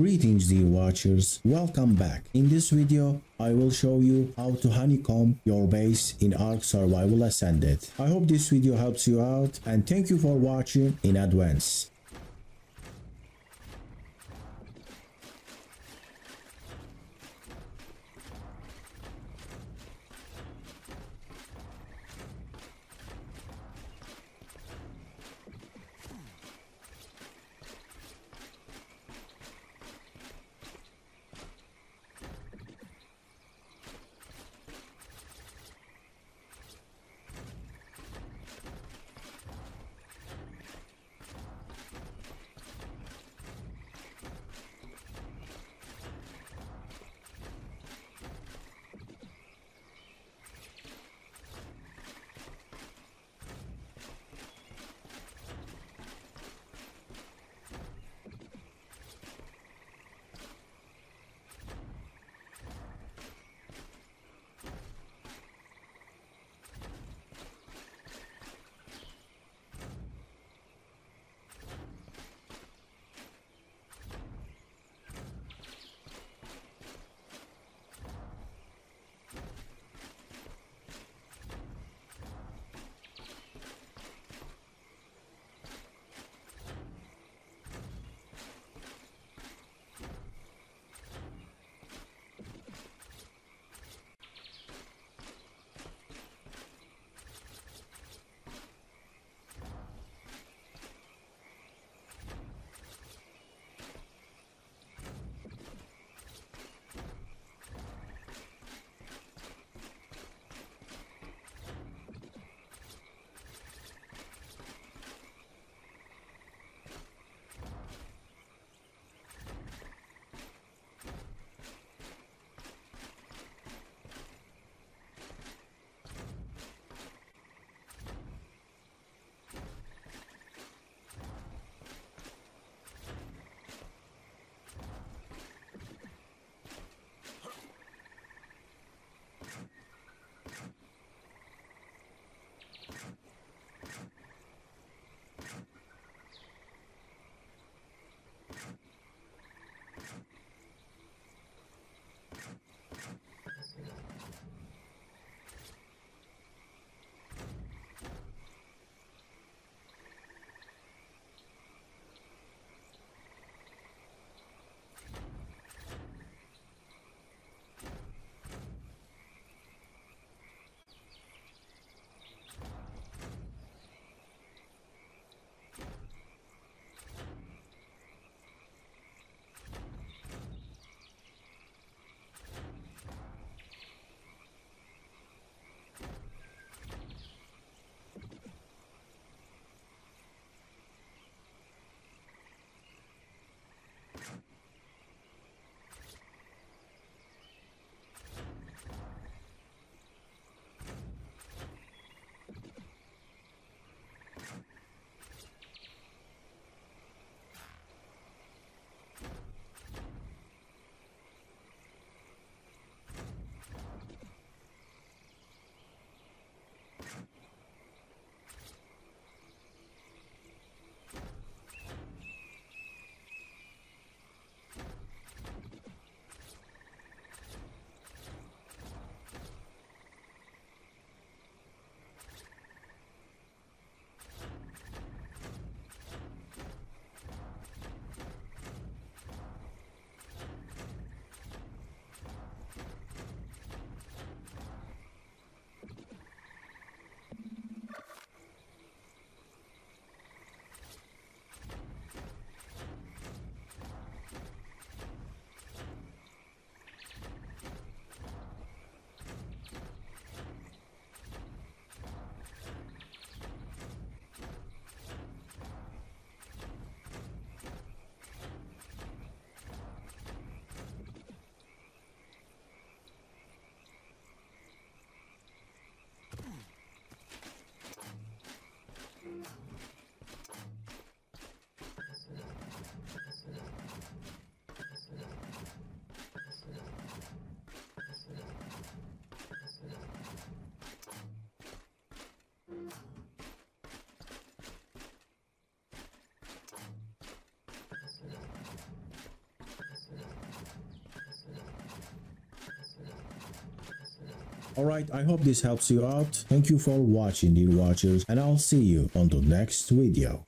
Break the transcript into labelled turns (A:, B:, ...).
A: Greetings dear watchers, welcome back. In this video, I will show you how to honeycomb your base in Ark Survival Ascended. I hope this video helps you out and thank you for watching in advance. Alright, I hope this helps you out. Thank you for watching dear watchers and I'll see you on the next video.